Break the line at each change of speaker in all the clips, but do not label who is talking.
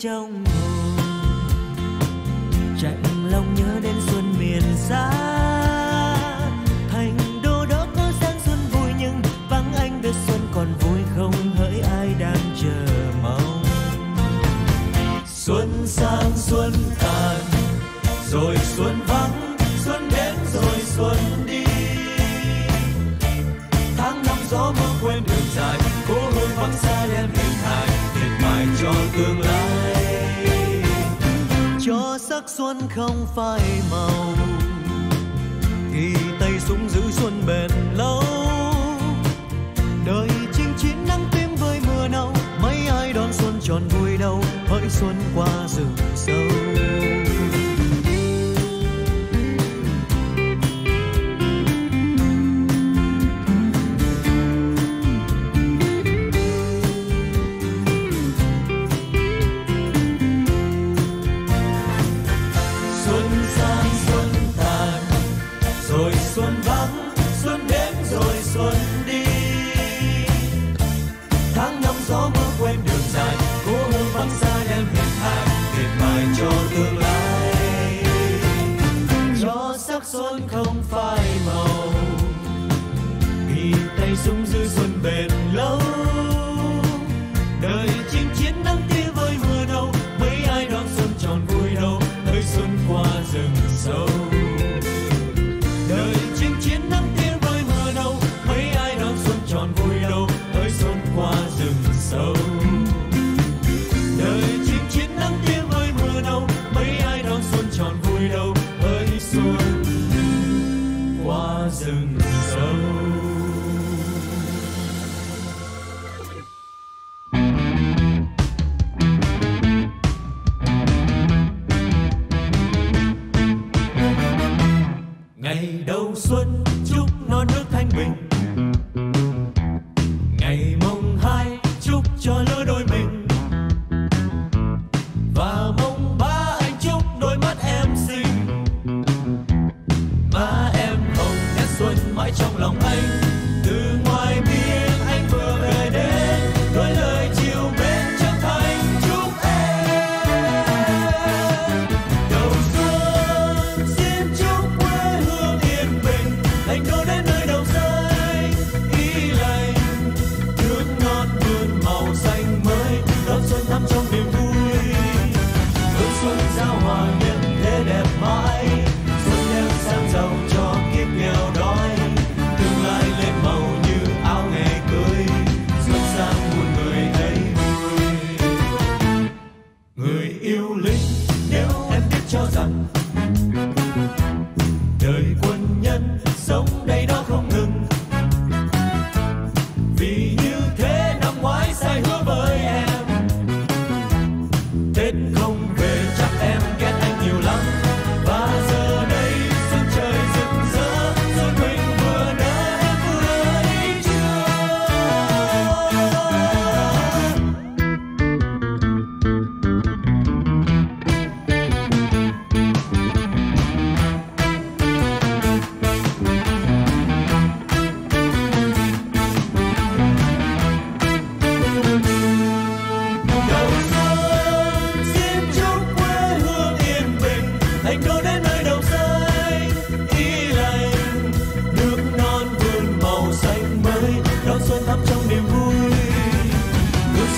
将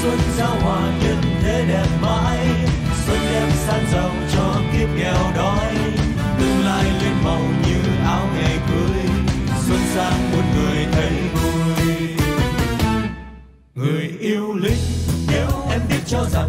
xuân giao hòa nhân thế đẹp mãi, xuân đem san giàu cho kiếp nghèo đói. Tương lai lên màu như áo ngày cưới, xuân sang muôn người thấy vui. Người yêu linh nếu em biết cho rằng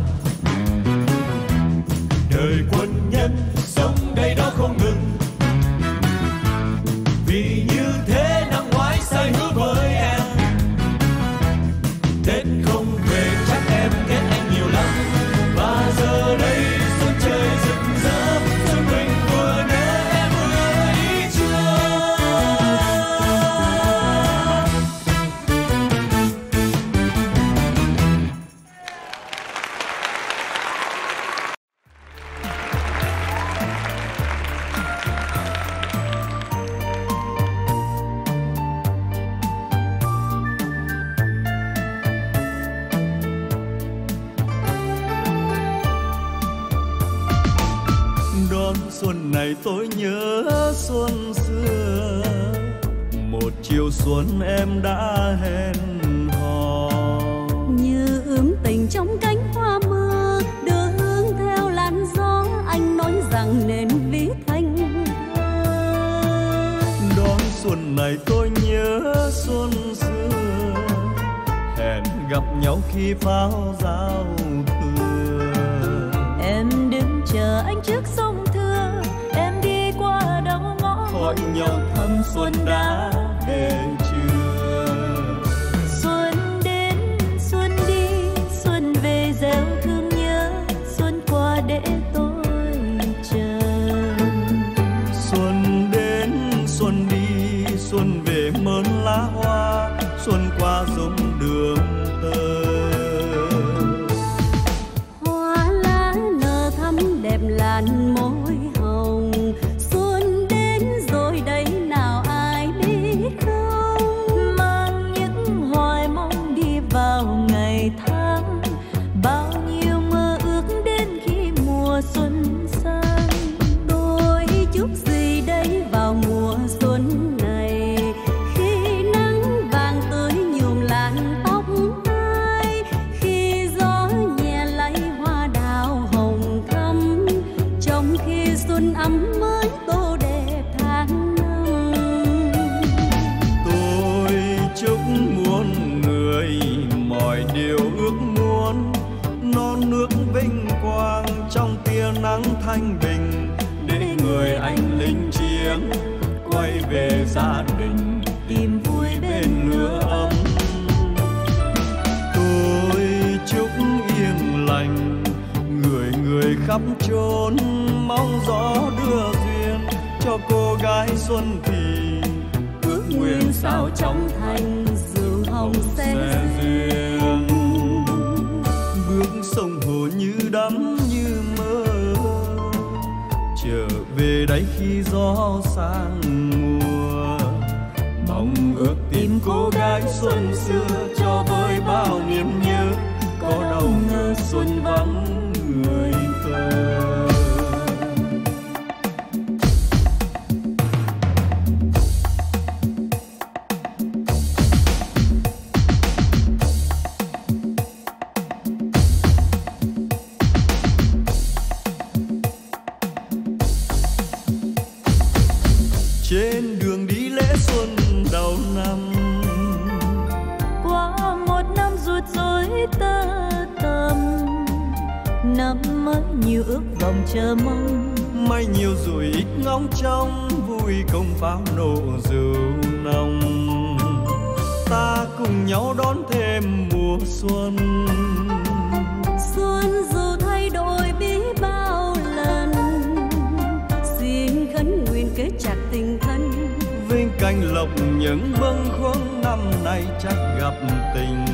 thanh lọc những bâng khuâng năm nay chắc gặp tình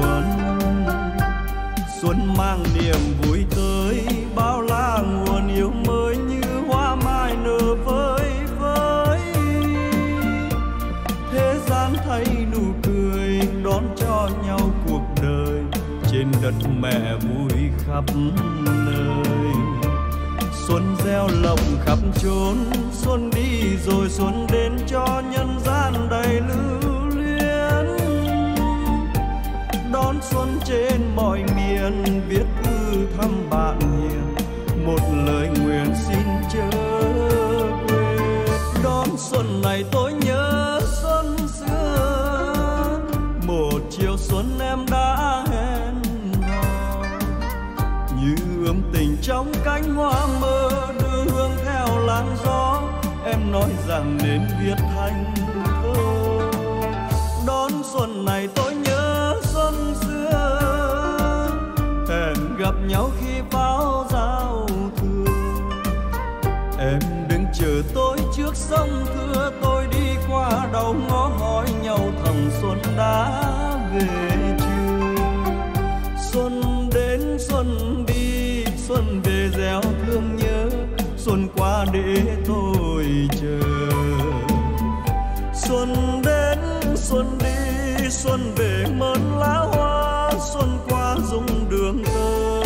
quân xuân mang niềm vui tới, bao la nguồn yêu mới như hoa mai nở vơi vơi. Thế gian thấy nụ cười đón cho nhau cuộc đời, trên đất mẹ vui khắp nơi. Xuân gieo lộng khắp chốn xuân đi rồi xuân đến cho nhân gian đầy lưu luyến. Đón xuân trên mọi miền, viết thư thăm bạn hiền, một lời nguyện xin chớ quên. Đón xuân này tôi nhớ xuân xưa, một chiều xuân em đã hẹn hò. Như ấm tình trong cánh hoa mơ nói rằng nên viết thành thơ đón xuân này tôi nhớ xuân xưa hẹn gặp nhau khi báo giao thừa. em đứng chờ tôi trước sông thưa, tôi đi qua đầu ngõ hỏi nhau thằng xuân đã về xuân về mơn lá hoa, xuân qua dung đường tơ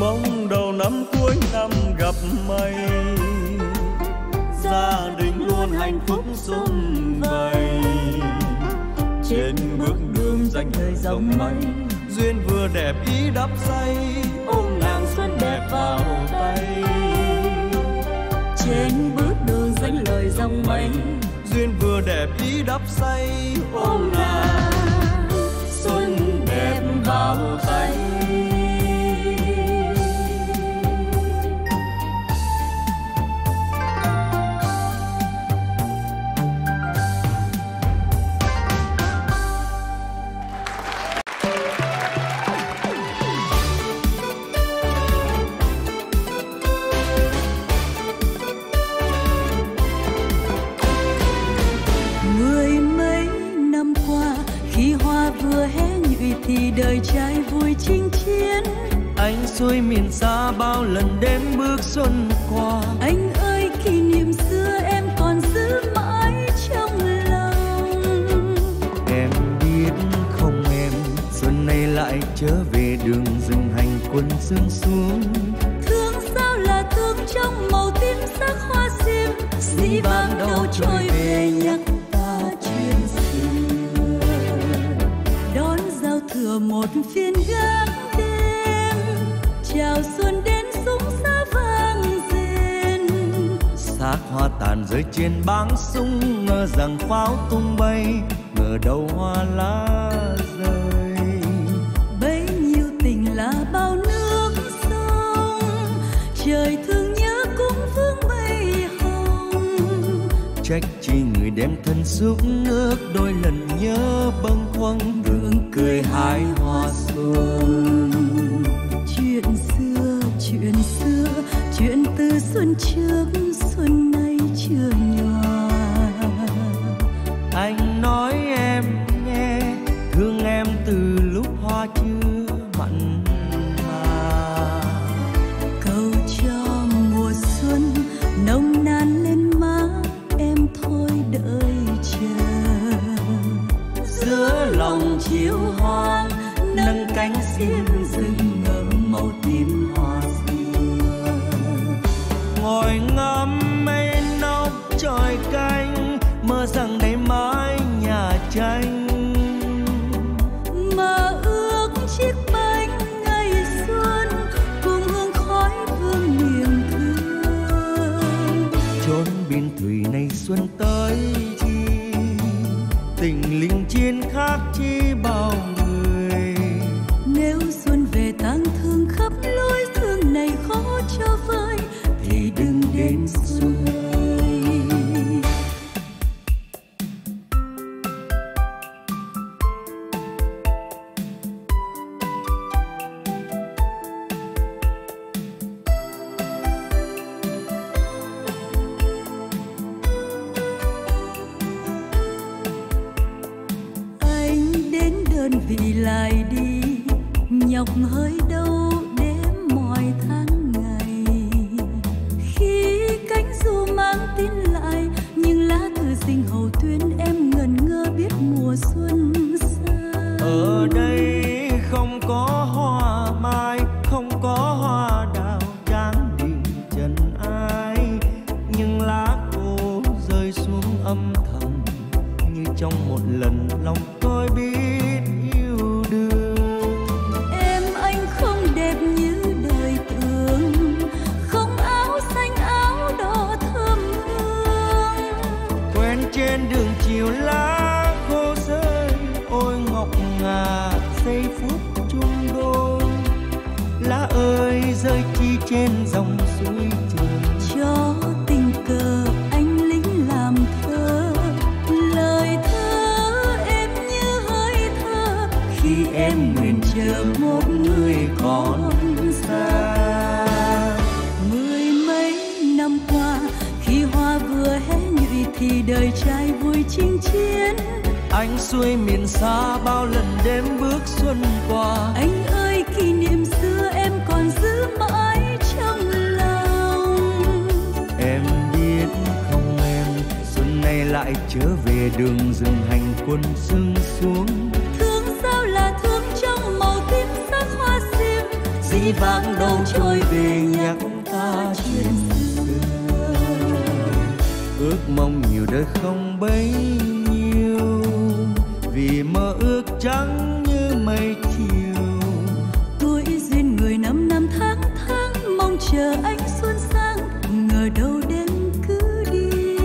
mong đầu năm cuối năm gặp mày gia đình luôn
hạnh phúc sung vầy. Trên bước đường dành thời dòng mây duyên vừa đẹp ý đắp say, ôm nàng xuân đẹp vào tay.
Trên bước đường dành lời dòng mây
duyên vừa đẹp đi đắp say ôm nàng xuân đẹp bao tay. biên thủy này xuân tới chi tình linh chiến khác chi
ước mong nhiều đời không bấy nhiêu. Vì mơ ước trắng như mây chiều.
Tuổi duyên người năm năm tháng tháng mong chờ anh xuân sang ngờ đâu đến cứ đi.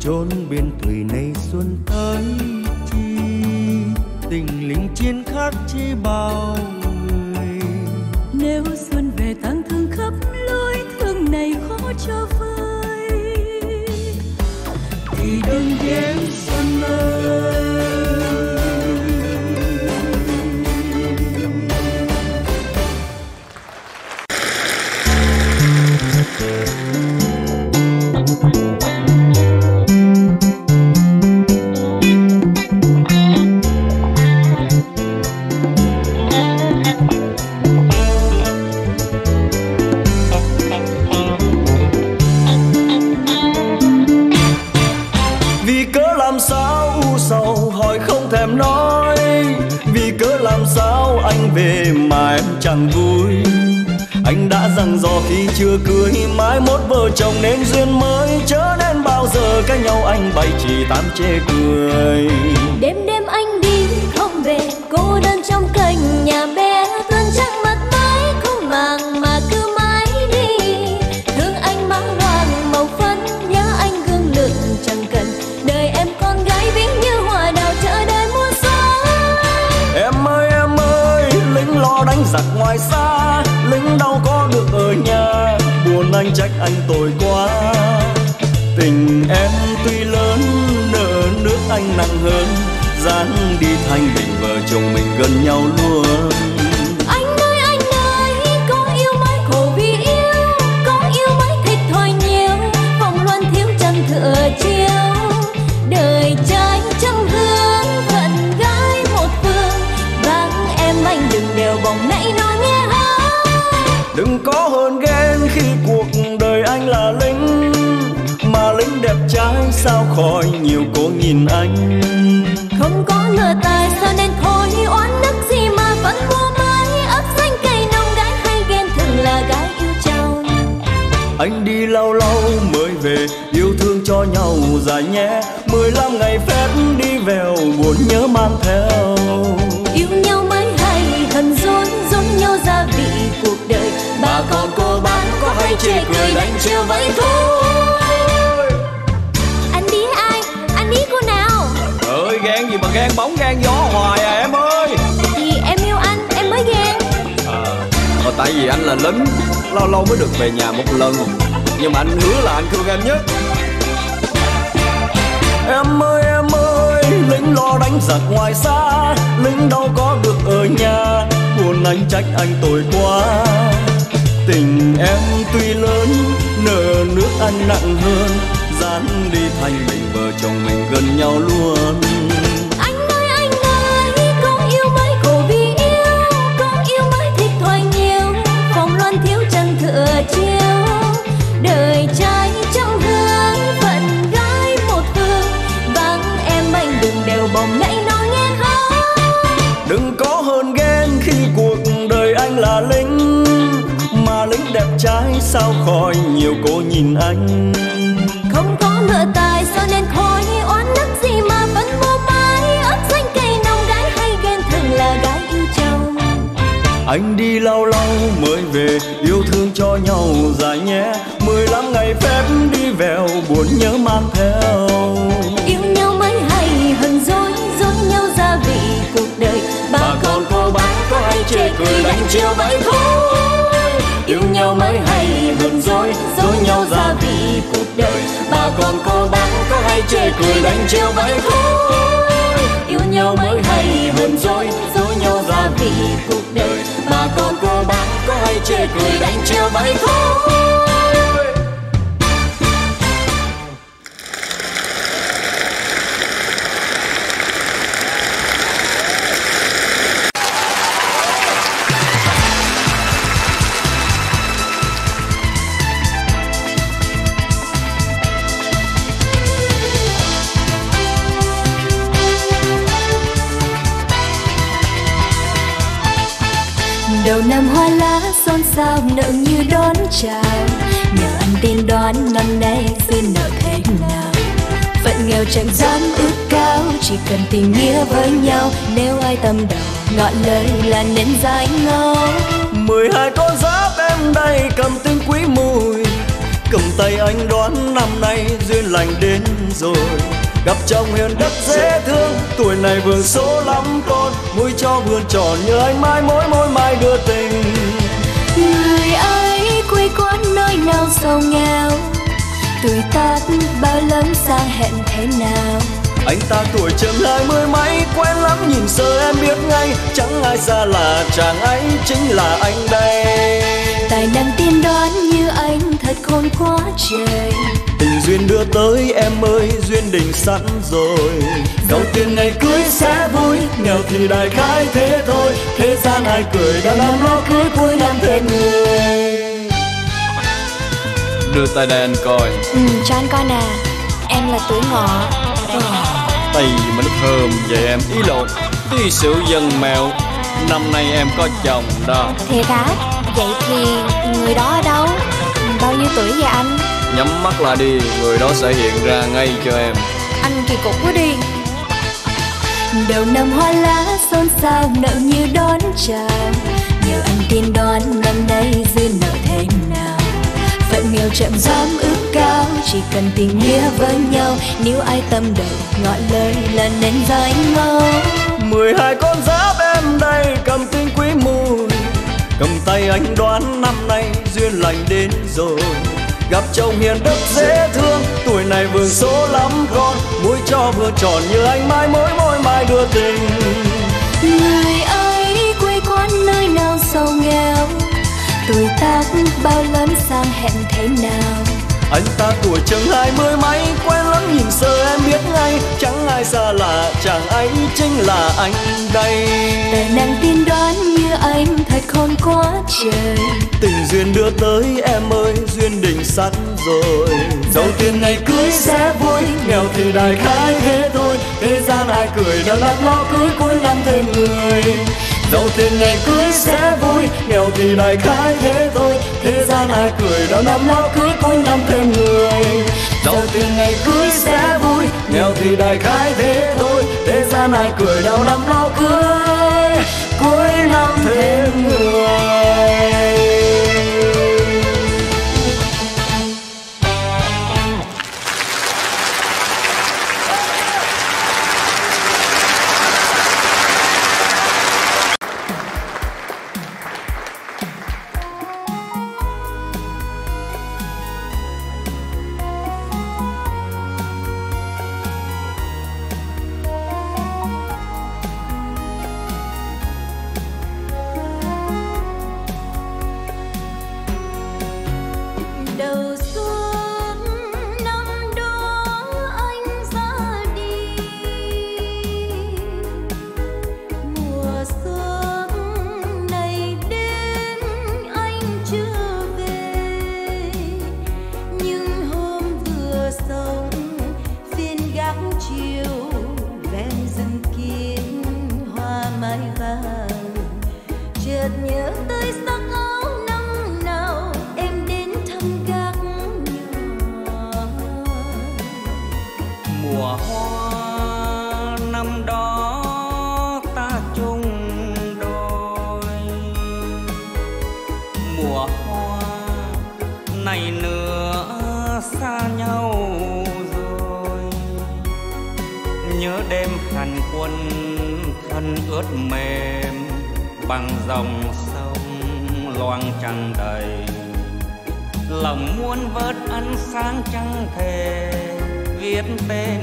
Chốn biên thủy này xuân tới chi tình lính chiến khắc chi bao người.
Nếu
chẳng vui. Anh đã dặn dò khi chưa cưới, mãi mốt vợ chồng nên duyên mới. Chớ nên bao giờ cách nhau, anh bày chỉ tám chê cười.
Đêm
giặc ngoài xa, lính đâu có được ở nhà, buồn anh trách anh tội quá. Tình em tuy lớn nợ nước anh nặng hơn, dáng đi thanh bình vợ chồng mình gần nhau luôn. Ghen khi cuộc đời anh là lính mà lính đẹp trai sao khỏi nhiều cô nhìn anh.
Không có lừa tài sao nên thôi oán đức gì mà vẫn mua mái ấp xanh cây nồng gái hay ghen thường là gái yêu chồng.
Anh đi lâu lâu mới về yêu thương cho nhau dài nhé. Mười lăm ngày phép đi vèo buồn nhớ mang theo
chê cười đánh chiều vậy thôi anh đi ai? Anh đi cô nào?
Ơi ghen gì mà ghen bóng ghen gió hoài à em ơi.
Thì em yêu anh em mới ghen
à, ờ, tại vì anh là lính lâu lâu mới được về nhà một lần. Nhưng mà anh hứa là anh thương em nhất. Em ơi em ơi lính lo đánh giặc ngoài xa. Lính đâu có được ở nhà buồn anh trách anh tội quá tình em tuy lớn, nợ nước anh nặng hơn, dán đi thành bình vợ chồng mình gần nhau luôn.
Trai
sao khỏi nhiều cô nhìn anh?
Không có lựa tài sao nên khói oán đức gì mà vẫn mua mái ấp xanh cây nồng gái hay ghen thường là gái yêu chồng.
Anh đi lâu lâu mới về yêu thương cho nhau dài nhé. Mười lăm ngày phép đi vèo buồn nhớ mang theo.
Yêu nhau mới hay hận dối dối nhau gia vị cuộc đời. Bà con cô bác có hay chê cười đánh chiều vậy thôi yêu nhau mới hay hơn dối dối nhau ra vì cuộc đời. Bà con cô bác, có hay chê cười đánh chiều vậy thôi yêu nhau mới hay hơn dối dối nhau ra vì cuộc đời. Bà con cô bác, có hay chê cười đánh chiều vậy thôi Sao nợ như đón chào. Nhờ anh tin đoán năm nay duyên nợ thế nào. Phận nghèo chẳng dám ước cao, chỉ cần tình nghĩa với nhau. Nếu ai tâm đầu ngọn lời là nên dài ngâu.
Mười hai con giáp em đây cầm tinh quý mùi. Cầm tay anh đoán năm nay duyên lành đến rồi. Gặp chồng hiền đất dễ thương, tuổi này vườn số lắm con. Mũi cho vườn tròn như anh mai mối môi mai đưa tình
ấy quê quán nơi nào giàu nghèo. Tuổi tác bao lớn sang hẹn thế nào.
Anh ta tuổi chừng hai mươi mấy quen lắm nhìn sơ em biết ngay. Chẳng ai xa lạ chàng ấy chính là anh đây.
Tài năng tiên đoán như anh thật khôn quá trời.
Tình duyên đưa tới em ơi duyên định sẵn rồi. Đầu tiên ngày cưới sẽ vui nghèo thì đại khái thế thôi. Thế gian ai cười đã năm lo cưới cuối năm thêm người
Đưa tay đây anh coi.
Ừ, cho anh coi nè. Em là tuổi ngọ.
Tay mà nó thơm vậy em. Ý lộn Tuy sự dân mèo Năm nay em có chồng đó.
Thiệt hả? Vậy thì người đó ở đâu? Bao nhiêu tuổi vậy anh?
Nhắm mắt lại đi Người đó sẽ hiện ra ngay cho em.
Anh kỳ cục quá đi. Đầu năm hoa lá xôn xao nợ như đón chào. Nhờ anh tiên đoán năm nay duyên nợ phận nghèo chậm dám ước cao chỉ cần tình nghĩa với nhau. Nếu ai tâm đầu ngọn lời là nên dài ngâu
mười hai con giáp em đây cầm tinh quý mùi. Cầm tay anh đoán năm nay duyên lành đến rồi. Gặp chồng hiền đức dễ thương tuổi này vườn số lắm con. Mũi cho vừa tròn như anh mai mối môi mai đưa tình.
Người ấy quê quán nơi nào giàu nghèo tuổi tác bao lớn sang hẹn thế nào?
Anh ta tuổi chừng hai mươi mấy quen lắm nhìn sơ em biết ngay. Chẳng ai xa lạ chàng ấy chính là anh đây.
Tài năng tiên đoán như anh thật khôn quá trời.
Tình duyên đưa tới em ơi duyên định sẵn rồi. Dẫu tiền ngày cưới sẽ vui nghèo thì đại khái thế thôi. Thế gian ai cười đã lắm lo cưới cuối năm thêm người dẫu tiền ngày cưới sẽ vui, nghèo thì đại khái thế thôi. Thế gian ai cười đã năm lo cưới cuối năm thêm người. Dẫu tiền ngày cưới sẽ vui, nghèo thì đại khái thế thôi. Thế gian ai cười, đau năm lo cưới cuối năm thêm người.
Này
nữa xa nhau rồi. Nhớ đêm hàn quân thân ướt mềm, bằng dòng sông loang trăng đầy. Lòng muốn vớt ánh sáng trăng thề, viết tên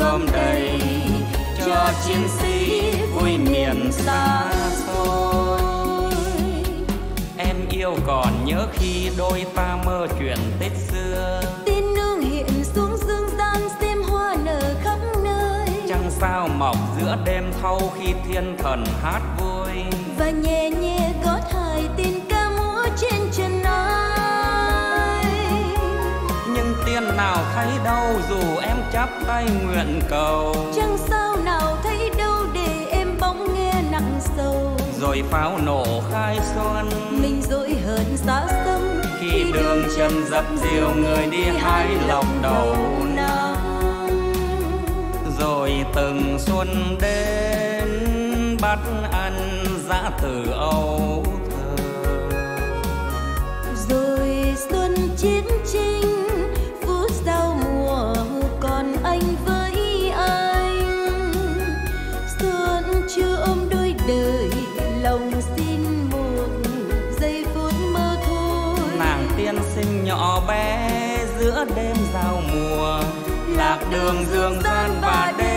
rơm đầy cho chiến sĩ vui miền xa xôi. Em yêu còn nhớ khi đôi ta mơ chuyện tết xưa.
Tin nương hiện xuống dương gian xem hoa nở khắp nơi.
Trăng sao mọc giữa đêm thâu khi thiên thần hát vui.
Và nhẹ
nhàng. duyên nào thấy đâu dù em chắp tay nguyện cầu.
Chẳng sao nào thấy đâu để em bỗng nghe nặng sâu
rồi pháo nổ khai xuân.
Mình dỗi hờn xa sông
khi, đường chân dập diều người đi hai lòng đầu
nắng
rồi từng xuân đến bắt ăn dã từ âu thơ.
Rồi xuân chiến tranh
lạc đường dương gian và đêm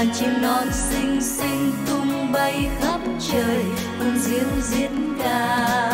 đàn chim non xinh xinh tung bay khắp trời cùng diễu diễn ca.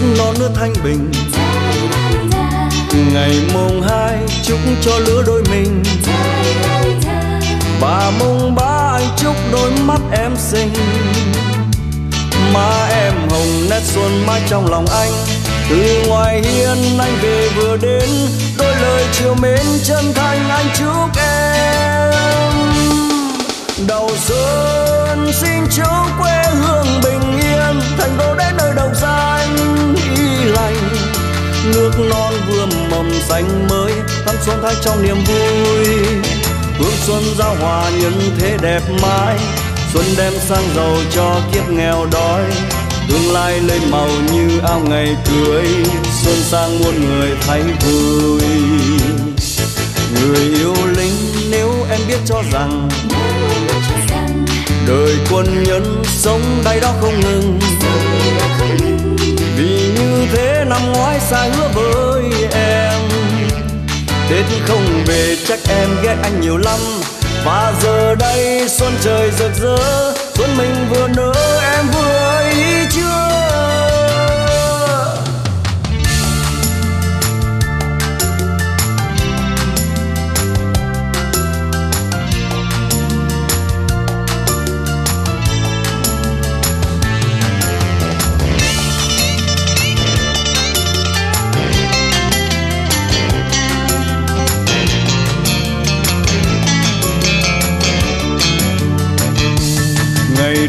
chúc non nước thanh bình. Ngày mùng hai chúc cho lứa đôi mình. Và mùng ba anh chúc đôi mắt em xinh. Má em hồng nét xuân mãi trong lòng anh. Từ ngoài hiên anh về vừa đến, đôi lời chiều mến chân thành anh chúc em đầu xuân, xin chúc quê hương bình yên. Thành đô đến nơi đồng xanh y lành. Nước non vừa mầm xanh mới thắm xuân thay trong niềm vui. Hương xuân giao hòa nhân thế đẹp mãi. Xuân đem sang giàu cho kiếp nghèo đói. Tương lai lên màu như ao ngày cưới. Xuân sang muôn người thấy vui. Người yêu lính, nếu em biết cho rằng đời quân nhân sống đay đó không ngừng. Vì như thế năm ngoái xa hứa với em. Tết không về chắc em ghét anh nhiều lắm. Và giờ đây xuân trời rực rỡ xuân mình vừa nở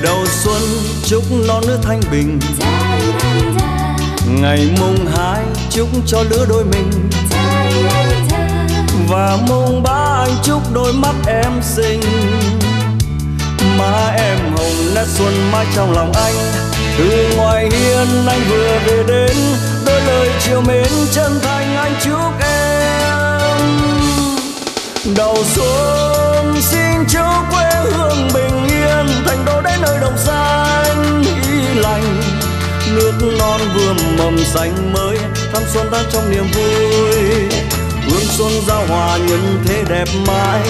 đầu xuân, chúc non nước thanh bình. Ngày mùng hai, chúc cho lứa đôi mình. Và mùng ba, anh chúc đôi mắt em xinh. Má em hồng nét xuân mãi trong lòng anh. Từ ngoài hiên anh vừa về đến, đôi lời chiều mến chân thành anh chúc em. Đầu xuân xin chúc quê hương bình thành đô đến nơi đồng xanh y lành. Nước non vừa mầm xanh mới thăm xuân ta trong niềm vui. Hương xuân giao hòa nhân thế đẹp mãi,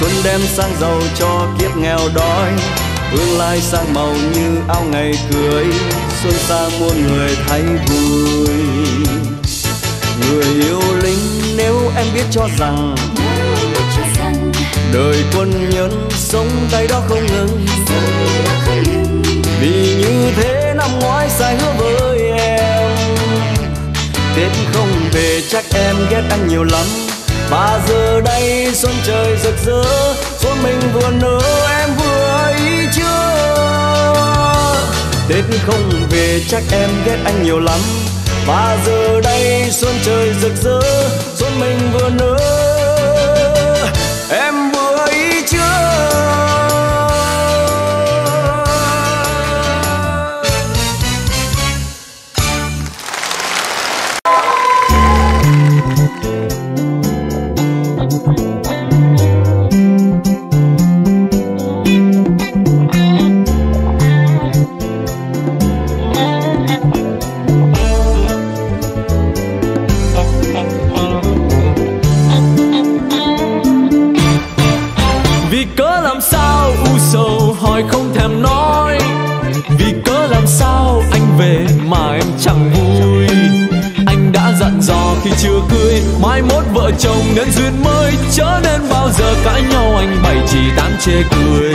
xuân đem sang giàu cho kiếp nghèo đói. Tương lai sang màu như áo ngày cưới, xuân ta muôn người thấy vui. Người yêu lính, nếu em biết cho rằng đời quân nhân sống tay đó không ngừng. Vì như thế năm ngoái sai hứa với em. Tết không về chắc em ghét anh nhiều lắm. Và giờ đây xuân trời rực rỡ, xuân mình vừa nở, em vừa ý chưa? Tết không về chắc em ghét anh nhiều lắm. Và giờ đây xuân trời rực rỡ, xuân mình vừa nở.
vợ chồng nên duyên mới, chớ nên bao giờ cãi nhau anh bày chỉ tán chê cười.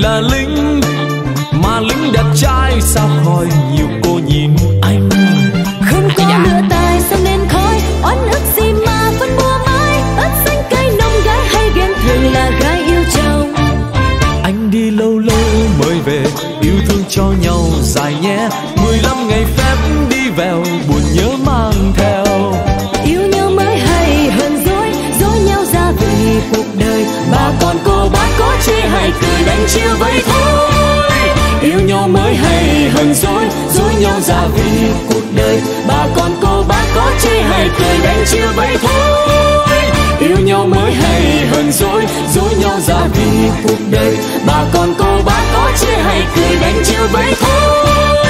là lính mà lính đẹp trai sao hỏi nhiều
gia vị cuộc đời. Bà con cô bác có chê hay cười đánh chưa vậy thôi. Yêu
nhau
mới hay hơn dối dối nhau
gia vị cuộc đời. Bà con cô bác có chê hay cười đánh chưa vậy thôi.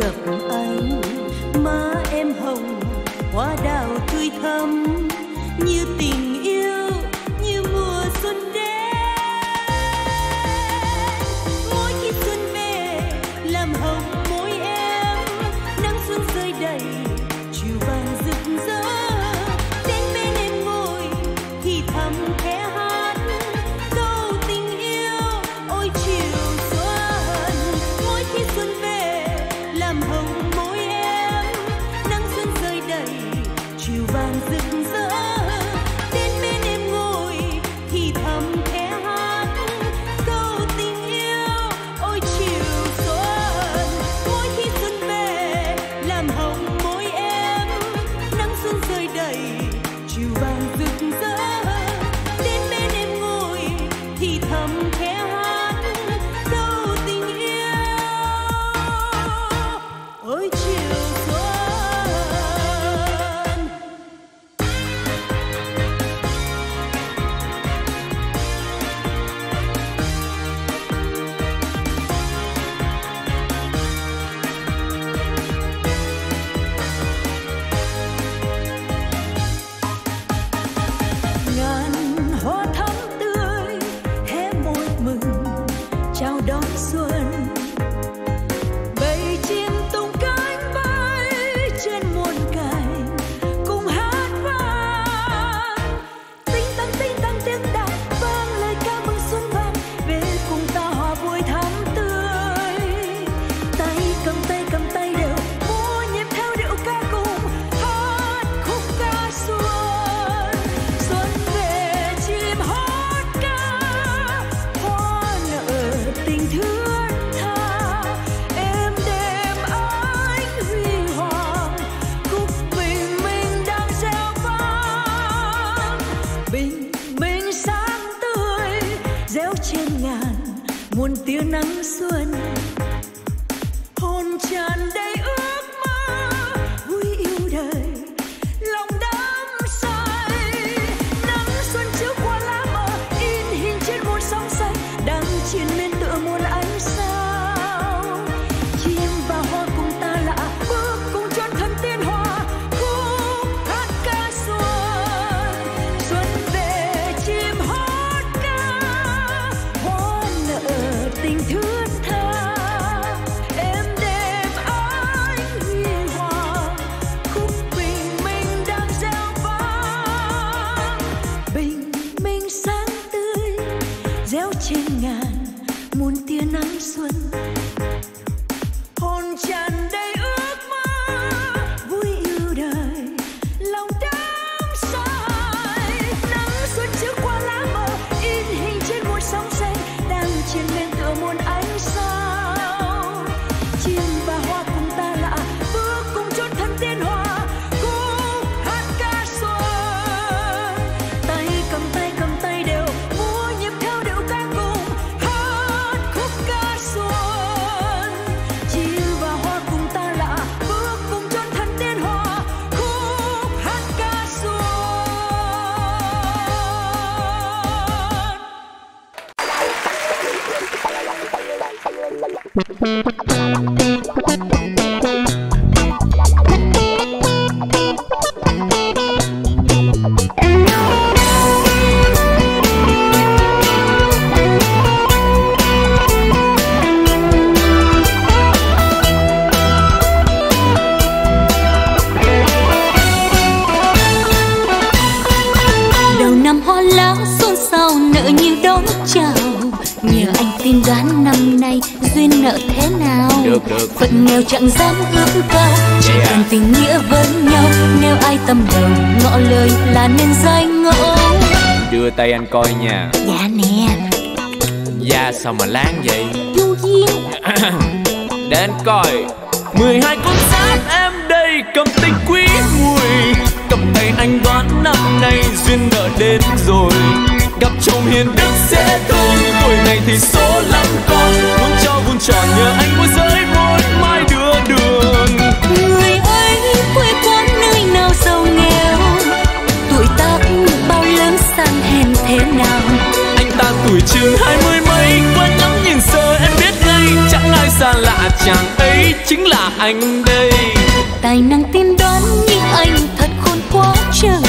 gặp anh má em hồng hoa đào tươi thắm như tình nghèo chẳng dám ước cao chỉ
Yeah.
cần tình nghĩa với nhau. Nếu ai tâm đầu ngỏ lời là nên danh ngõ.
Đưa tay anh coi nha.
Dạ nè.
Da sao mà láng vậy?
Vô duyên
Để anh coi. 12 con giáp em đây cầm tay quý mùi. Cầm tay anh đoán năm nay duyên nợ đến rồi Gặp chồng hiền đức sẽ thương Tuổi này thì số lắm con. Muốn cho vuông tròn nhờ anh môi giới môi mai đưa đường.
Người ấy quê quán nơi nào giàu nghèo? Tuổi tác bao lớn sang hèn thế nào?
Anh ta tuổi chừng hai mươi mấy. Qua ngắm nhìn sơ em biết ngay. Chẳng ai xa lạ chàng ấy chính là anh đây.
Tài năng tiên đoán nhưng anh thật khôn quá trời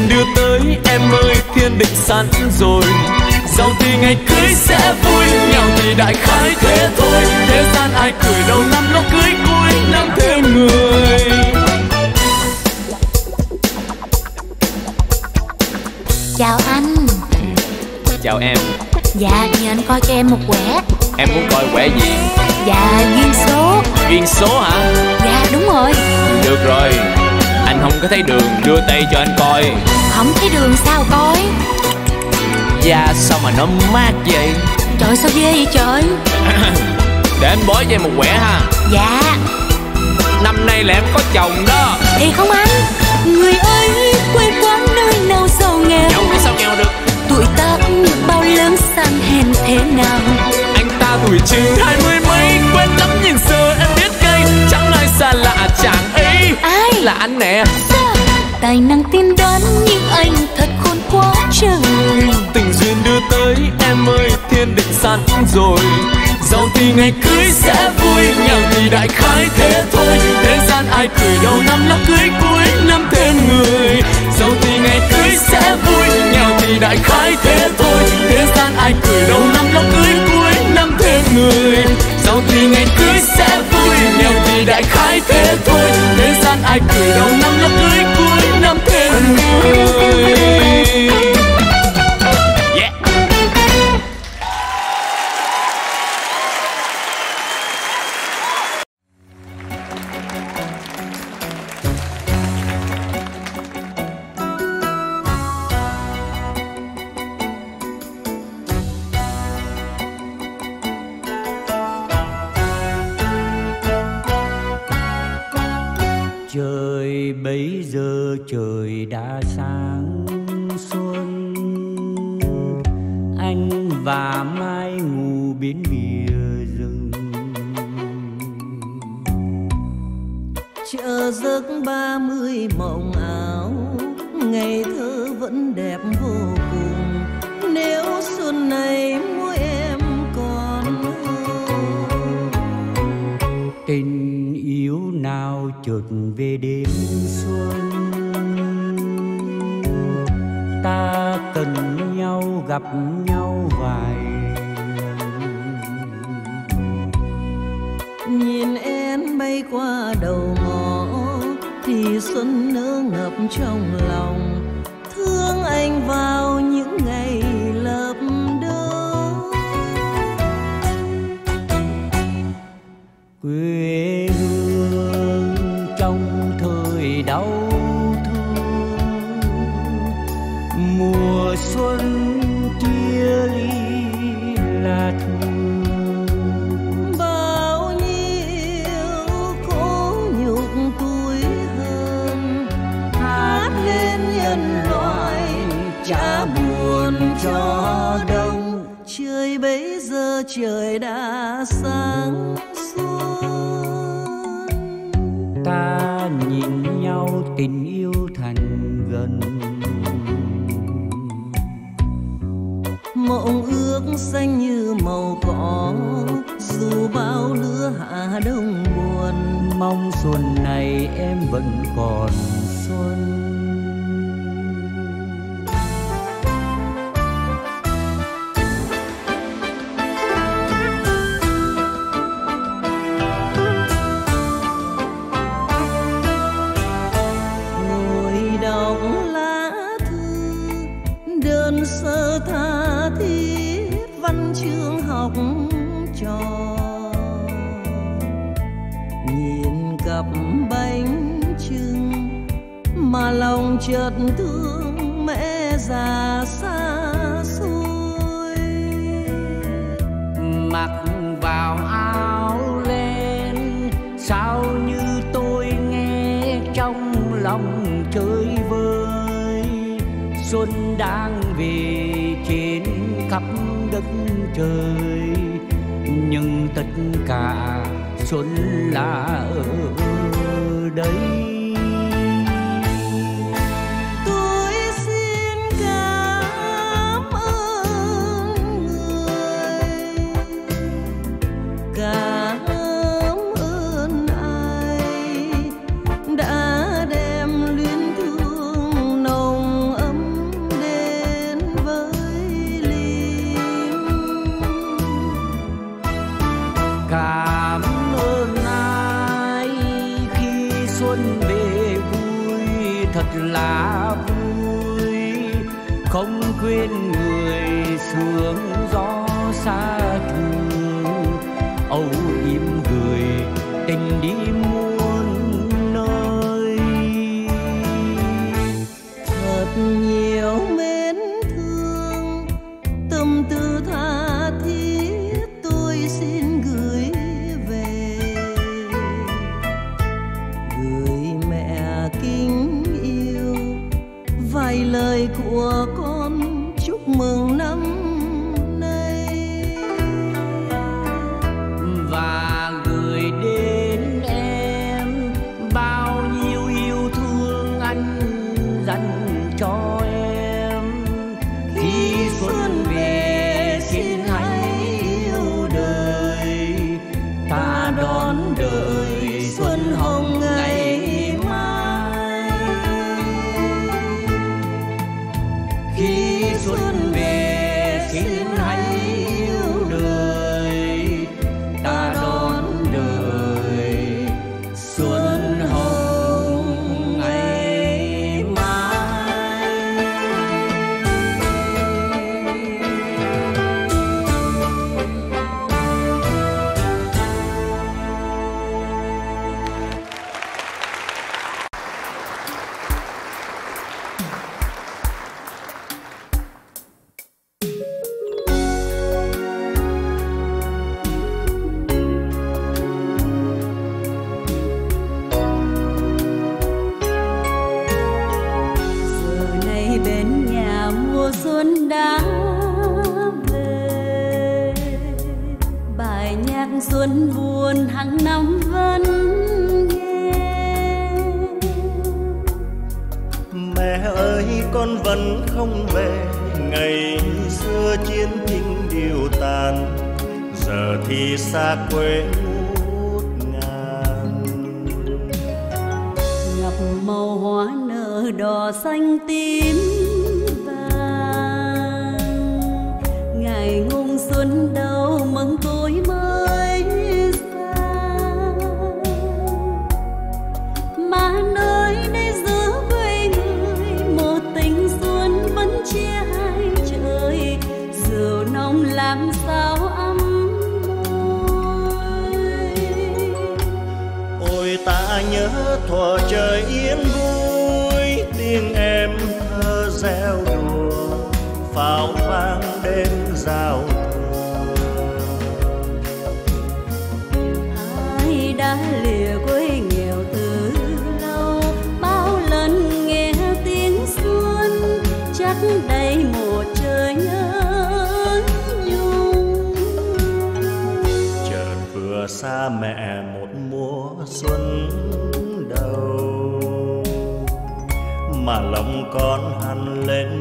duyên đưa tới em ơi thiên định sẵn rồi. Giàu thì ngày cưới sẽ vui Nghèo thì đại khái thế thôi. Thế gian ai cười đầu năm nó cưới cuối năm thêm người.
Chào anh.
Chào em.
Dạ nhờ anh coi cho em một quẻ.
Em muốn coi quẻ gì?
Dạ duyên số.
Duyên số hả?
Dạ đúng rồi.
Được rồi không có thấy đường đưa tay cho anh coi.
Không thấy đường sao coi?
Da sao mà nó mát vậy?
Trời sao ghê vậy trời?
Để anh bói cho em một quẻ ha.
Dạ.
Năm nay là em có chồng đó.
Thì không anh người ấy quê quán nơi nào giàu nghèo?
Cái sao nghèo được?
Tuổi tác bao lớn sang hèn thế nào?
Anh ta tuổi chừng hai mươi mấy Quen lắm nhìn sơ em biết ngay Chẳng ai xa lạ chàng ấy Là anh nè.
Sao tài năng tiên đoán nhưng anh thật khôn quá trời.
Tình duyên đưa tới em ơi thiên định sẵn rồi. Giàu thì ngày cưới sẽ vui Nghèo thì đại khái thế thôi. Thế gian ai cười đầu năm nó cưới cuối năm thêm người. Giàu thì ngày cưới sẽ vui Nghèo thì đại khái thế thôi. Thế gian ai cười đầu năm nó cưới cuối năm thêm người. Giàu thì ngày cưới sẽ vui Nghèo đại khái thế thôi. Thế gian ai cười đầu năm nó cưới cuối năm thêm người
trời đã sáng xuân. Ta
nhìn
nhau tình yêu thành gần.
Mộng ước xanh như màu cỏ dù bao lứa hạ đông buồn.
Mong xuân này em vẫn còn xuân.
chợt thương mẹ già xa xôi.
Mặc vào áo len, sao như tôi nghe trong lòng chơi vơi. Xuân đang về trên khắp đất trời, nhưng tất cả xuân là ở đây.
thuở trời yên vui tiếng em thơ reo đùa pháo vang đêm giao
ai đã lìa quê nghèo từ lâu bao lần nghe tiếng xuân chắc đây mùa trời nhớ nhung.
Chợt vừa xa mẹ con hằn lên.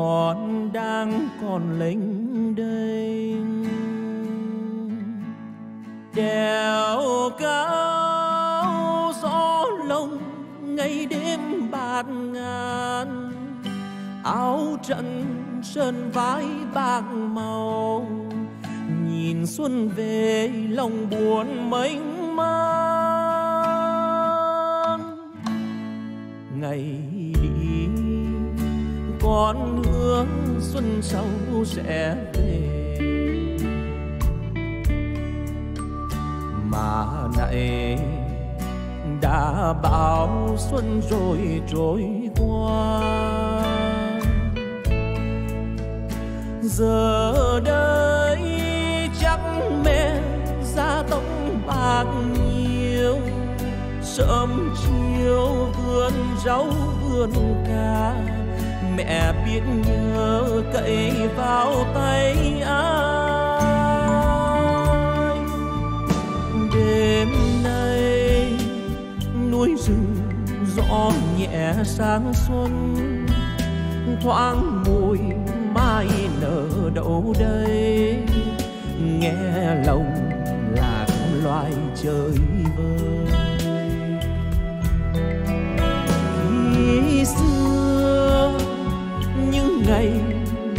Còn con
đang còn lênh đênh. Đèo cao gió lông, ngày đêm bạt ngàn. Áo trận sơn vái bạc màu, nhìn xuân về lòng buồn mênh mang. Ngày con hứa xuân sau sẽ về. Mà này đã bao xuân rồi trôi qua. Giờ đây chắc mẹ gia tóc bạc nhiều, sớm chiều vườn rau vườn cà mẹ biết nhớ cậy vào tay ai. Đêm nay núi rừng gió nhẹ sáng xuân, thoáng mùi mai nở đậu đây. Nghe lòng lạc loài trời vơi khi xưa ngày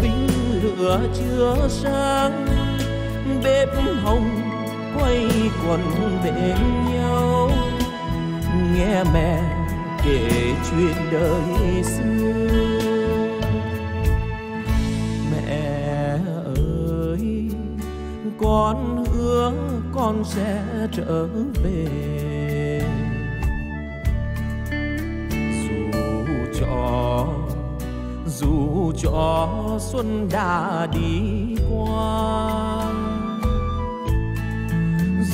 binh lửa chưa sáng, bếp hồng quay quần bên nhau. Nghe mẹ kể chuyện đời xưa. Mẹ ơi, con hứa con sẽ trở về. Cho
xuân đã đi qua.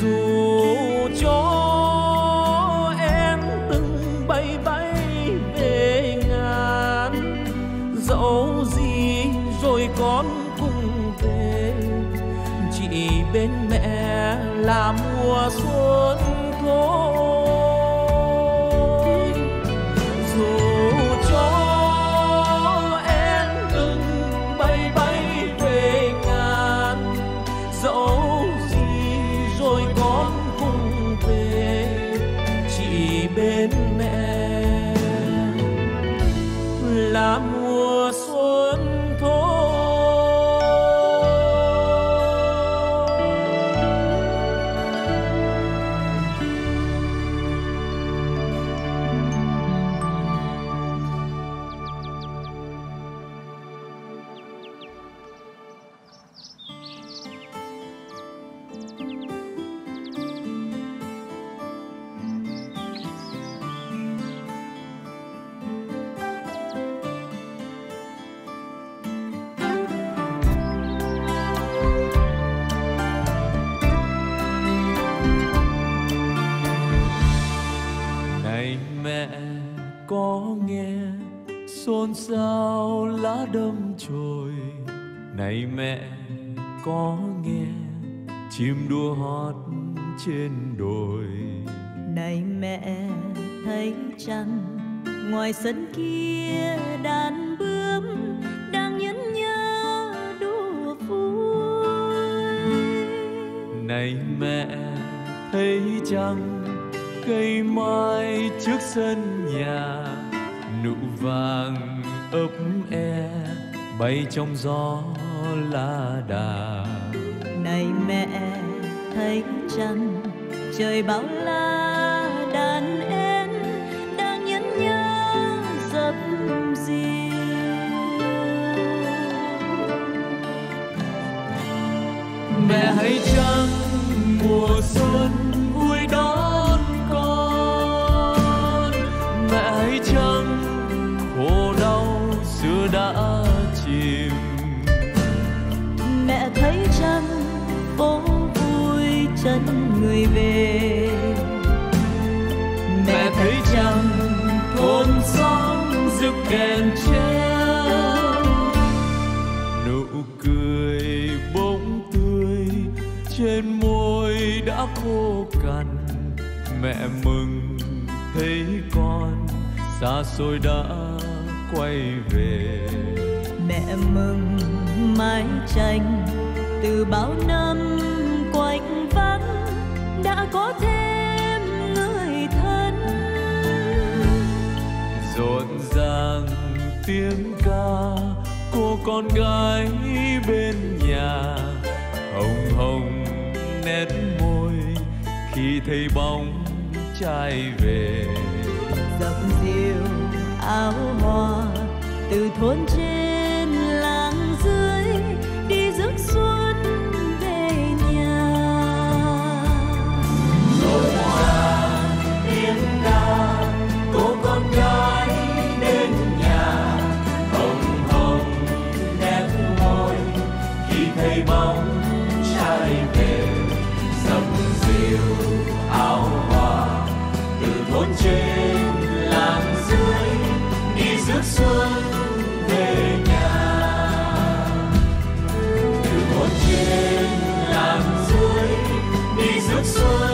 Dù cho em từng bay bay về ngàn, dẫu gì rồi con cùng về. Chỉ bên mẹ là mùa xuân thôi.
Chăng ngoài sân kia đàn bướm đang nhấn nhớ đùa vui.
Này mẹ thấy chăng cây mai trước sân nhà nụ vàng ấp e bay trong gió lá đà.
Này mẹ thấy chăng trời bao la
mẹ hãy chăng mùa xuân vui đón con. Mẹ hãy chăng khổ đau xưa đã chìm.
Mẹ thấy chăng phố vui chân người về.
Mẹ thấy chăng thôn xóm rực đèn treo cằn. Mẹ mừng thấy con xa xôi đã quay về.
Mẹ mừng mái tranh từ bao năm quạnh vắng đã có thêm người thân.
Rộn ràng tiếng ca cô con gái bên nhà hồng hồng nét khi thấy bóng trai về.
Dập dìu áo hoa từ thôn trên làng dưới đi rước xuân về nhà.
Tiếng ca cô con gái thôn trên làng dưới, đi rước xuân về nhà. Từ thôn trên làng dưới, đi rước xuân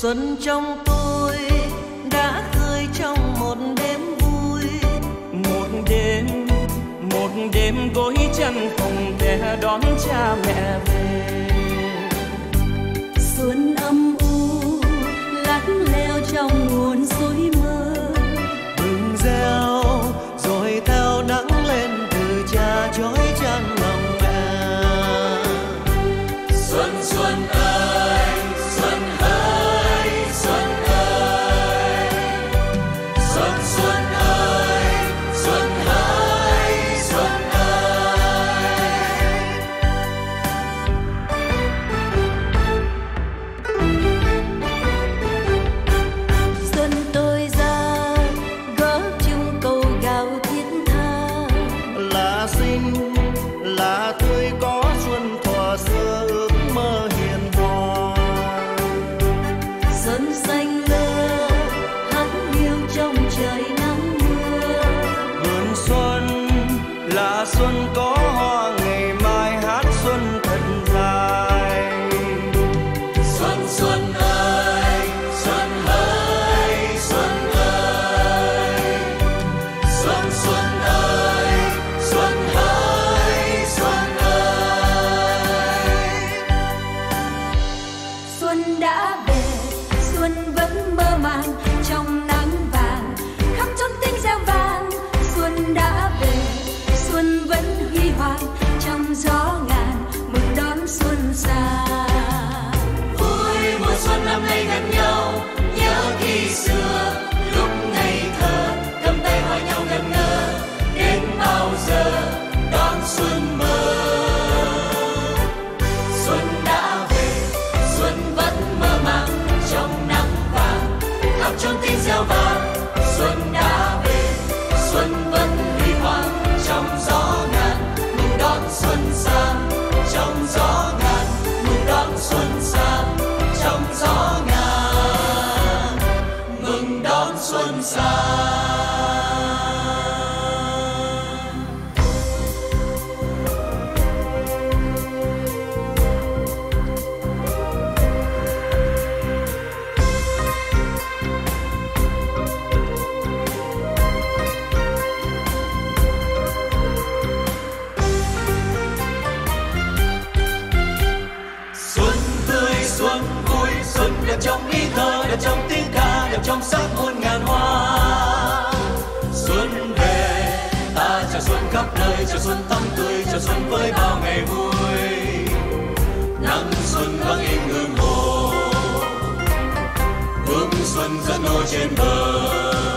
xuân
trong tôi đã khơi trong một đêm vui.
Một đêm một đêm gối chân phòng để đón cha mẹ về.
Xuân âm u lắt leo trong nguồn suối mưa nắng xuân
nắng im hương hồ bước xuân dẫn nô trên bờ.